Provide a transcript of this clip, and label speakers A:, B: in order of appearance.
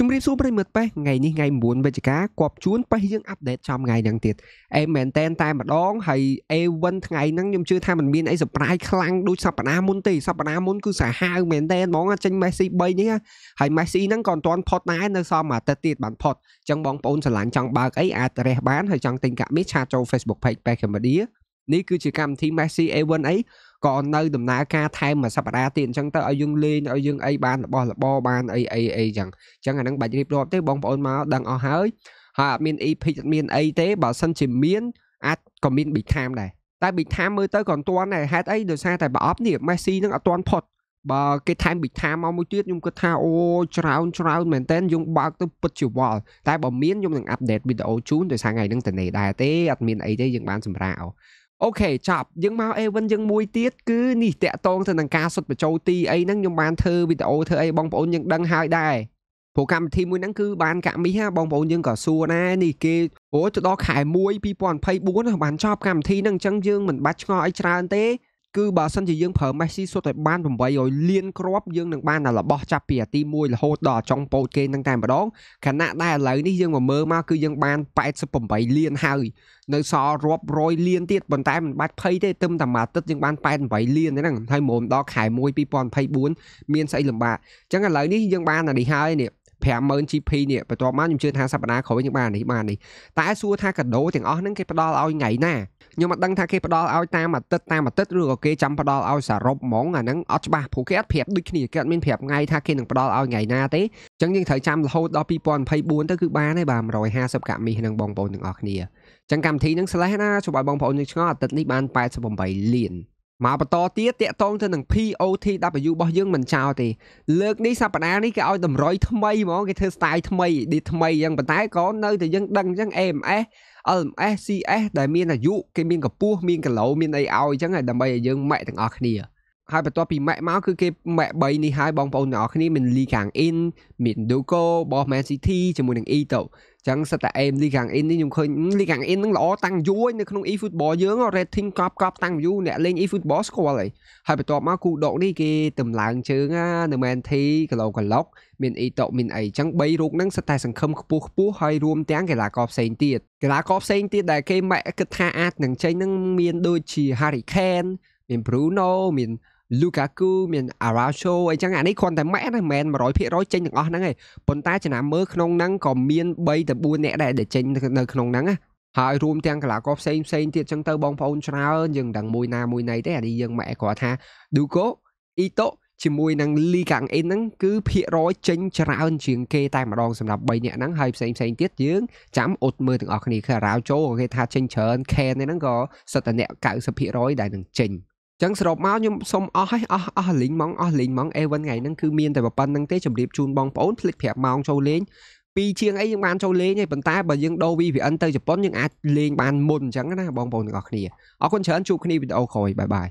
A: ជំរាបសួរប្រិមិត្តប៉េះថ្ងៃនេះថ្ងៃ9វិច្ឆិកាគប់ជួនប៉េះយើងអាប់ដេតចំថ្ងៃហ្នឹងទៀតអេមែនតែនតែម្ដងហើយ A1 ថ្ងៃហ្នឹងខ្ញុំជឿថាมันមានអី surprise ខ្លាំងដូចសប្តាហ៍មុនទេសប្តាហ៍មុនគឺសាហាវមែនតែនហ្មងចេញ Messi 3នេះហើយ Messi ហ្នឹងក៏មិនទាន់ផុតដែរនៅសល់មួយអាទិត្យទៀតបានផុតអញ្ចឹងបងប្អូនស្រឡាញ់ចង់បើកអីអាចរះបានហើយចង់ទិញកាក់មាសឆាតចូល Facebook page Pech Media នេះគឺជាកម្មវិធី Messi A1 អី ក៏នៅដំណើរការថែមមួយសប្តាហ៍ទៀតអញ្ចឹងទៅឲ្យយើងលេងឲ្យយើងអីបានរបស់របរបានអីអីអីអញ្ចឹងអញ្ចឹងអាហ្នឹងបាច់រៀបរាប់ទេបងប្អូនមកដឹងអស់ហើយហើយអត់មាន EP អត់មានអីទេបើសិនជាមានអាចក៏មាន big time ដែរតែ big time មើលទៅក៏អត់ទាន់ដែរហេតុអីដោយសារតែប្រអប់នេះ Messi នឹងអត់ទាន់ផុតបើគេថែម big time មកមួយទៀតខ្ញុំគិតថាអូច្រើនច្រើនមែនតើយើងបើកទៅពិតជាវល់តែបើមានខ្ញុំនឹងអាប់ដេតវីដេអូជូនដោយសារថ្ងៃហ្នឹងតនេដែរទេអត់មានអីទេយើងបានសម្រាអូ អូខេចប់យើងមក A1 យើងមួយទៀតគឺនេះតាក់តងទៅនឹងការសុទ្ធបញ្ចូលទីអីហ្នឹងខ្ញុំបានធ្វើវីដេអូធ្វើអីបងប្អូនយើងដឹងហើយដែរព្រោះកម្មវិធីមួយហ្នឹងគឺបានកាក់មីហ่าបងប្អូនយើងក៏សួរដែរនេះគេអូទៅដល់ខែ1 2024បានចប់កម្មវិធីហ្នឹងអញ្ចឹងយើងមិនបាច់ឆ្ងល់អីច្រើនទេ គឺបើសិនជាយើងប្រើ Messi សុទ្ធតែបាន800លានគ្រាប់យើងនឹងបានរបស់ចាប់ពីអាទី1រហូតដល់ចុងពោតគេនឹងតែម្ដងខណៈដែលឥឡូវនេះយើងមកមើលមកគឺយើងបាន88លានហើយនៅសល់រាប់រយលានទៀតប៉ុន្តែមិនបាច់ភ័យទេទឹមតែមួយអាទិត្យយើងបាន88លានហ្នឹងហើយមុំដល់ខែ1 2024មានស្អីលំបាកអញ្ចឹងឥឡូវនេះយើងបានអានេះហើយនេះ 50000 GP នេះបន្ទាប់មកខ្ញុំជឿថាសប្តាហ៍ក្រោយយើងបាននេះបាននេះតែសួរថាកាដូទាំងអស់ហ្នឹងគេផ្ដល់ឲ្យថ្ងៃណាខ្ញុំអត់ដឹងថាគេផ្ដល់ឲ្យតាមអាទិត្យតាមអាទិត្យឬក៏គេចាំផ្ដល់ឲ្យសរុបហ្មងអាហ្នឹងអត់ច្បាស់ព្រោះគេអត់ប្រាប់ដូចគ្នាគេអត់មានប្រាប់ថ្ងៃថាគេនឹងផ្ដល់ឲ្យថ្ងៃណាទេអញ្ចឹងយើងត្រូវចាំរហូតដល់2024ទៅគឺបានហើយបាទ150កាមីសនឹងបងប្អូនទាំងអស់គ្នាអញ្ចឹងកម្មវិធីហ្នឹងស្លេះណាជួយឲ្យបងប្អូនយើងឆ្ងល់អាទិត្យនេះបាន88លាន មកបន្តទៀតតាក់តងទៅនឹង POTW របស់យើងមិនចោលទេលើកនេះសប្តាហ៍នេះគេឲ្យតម្រុយថ្មីហ្មងគេធ្វើ style ថ្មី edit ថ្មីអញ្ចឹងប៉ុន្តែក៏នៅតែយើងដឹងអញ្ចឹង AMS LMS CS ដែលមានអាយុគេមានកម្ពស់មានគីឡូមានអីឲ្យអញ្ចឹងដើម្បីឲ្យយើងម៉ែកទាំងអស់គ្នាហើយបន្ទាប់ពីម៉ែកមកគឺគេម៉ែក3នេះហើយបងប្អូនទាំងអស់គ្នាមាន Lee Kang In មាន Duko របស់ Man City ជាមួយនឹង Ito ចឹងសិតតែ aim Lee Kang In នេះខ្ញុំឃើញ Lee Kang In នឹងល្អតាំងយូរនៅក្នុង eFootball យើង rating កប់កប់តាំងយូរអ្នកលេង eFootball ស្គាល់ហើយហើយបន្ទាប់មកគូដកនេះគេតម្លើងជើងនៅ Man T កឡូកឡុកមាន Ito មានអីចឹង3រូបហ្នឹងសិតតែសង្ឃឹមខ្ពស់ខ្ពស់ហើយរួមទាំងកីឡាករផ្សេងទៀតកីឡាករផ្សេងទៀតដែលគេម៉ាក់គិតថាអាចនឹងចេញហ្នឹងមានដូចជា Harry Kane មាន Bruno មាន Lukaku មាន Araujo អីចឹងអានេះគ្រាន់តែម៉ែណាមិនមែន100%ចេញទាំងអស់ហ្នឹងឯងប៉ុន្តែចំណាំមើលក្នុងហ្នឹងក៏មាន3ទៅ4នាក់ដែរដែលចេញនៅក្នុងហ្នឹងណាហើយរួមទាំងកីឡាករផ្សេងផ្សេងទៀតចឹងទៅបងប្អូនច្រើនយើងដឹងមួយណាមួយណីទេអានេះយើងម៉ែគាត់ថា Duko Ito ជាមួយនឹង Lee Kang In ហ្នឹងគឺភាគរយចេញច្រើនជាងគេតែម្ដងសម្រាប់3នាក់ហ្នឹងហើយផ្សេងផ្សេងទៀតយើងចាំអ៊ុតមើលទាំងអស់គ្នាគឺរ៉ាវចូលគេថាចេញច្រើន Ken ហ្នឹងក៏សិតតែអ្នក90%ដែលនឹងចេញ ចឹងសរុបមកខ្ញុំសុំអស់ឲ្យអស់អស់លីងហ្មងអស់លីងហ្មង A1 ថ្ងៃហ្នឹងគឺមានតែប៉ុណ្្នឹងទេជម្រាបជូនបងប្អូនភ្លេចប្រាប់ម៉ោងចូលលេងពីជាងអីយើងបានចូលលេងហើយប៉ុន្តែបើយើងដូរ VPN ទៅជប៉ុនយើងអាចលេងបានមុនអញ្ចឹងណាបងប្អូនទាំងអស់គ្នាអរគុណច្រើនជួបគ្នាវីដេអូក្រោយបាយបាយ